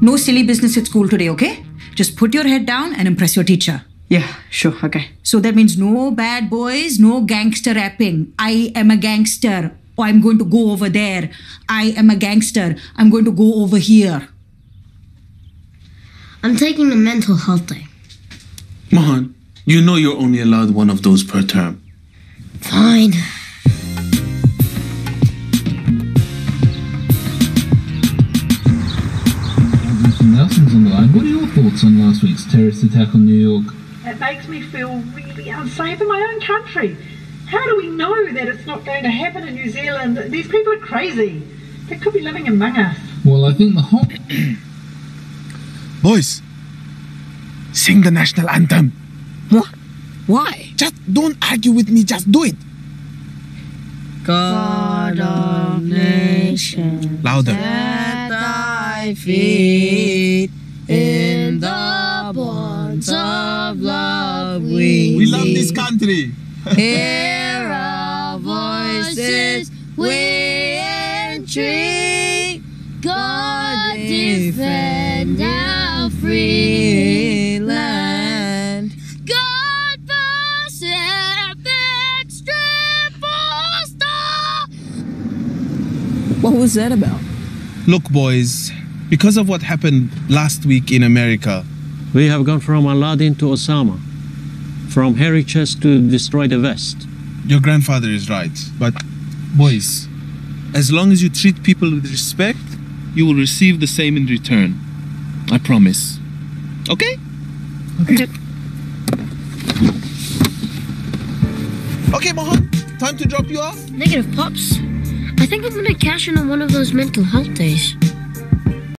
No silly business at school today, okay? Just put your head down and impress your teacher. Yeah, sure, okay. So that means no bad boys, no gangster rapping. I am a gangster. Or I'm going to go over there. I am a gangster. I'm going to go over here. I'm taking a mental health day. Mohan, you know you're only allowed one of those per term. Fine. Nelson's on the line. What are your thoughts on last week's terrorist attack on New York? It makes me feel really unsafe in my own country. How do we know that it's not going to happen in New Zealand? These people are crazy. They could be living among us. Well, I think the whole. Boys, sing the national anthem. What? Why? Just don't argue with me, just do it. God of nations, Louder. At thy feet, in the bonds of love we, We love this meet. country. Hear our voices, we entreat. God defend our free land. God Pacific Triple Star. What was that about? Look, boys, because of what happened last week in America, We have gone from Aladdin to Osama, from hairy chest to destroy the West. your grandfather is right. But, boys, as long as you treat people with respect, you will receive the same in return. I promise. Okay? Okay. Okay, Mohan, time to drop you off. Negative, Pops. I think I'm gonna cash in on one of those mental health days.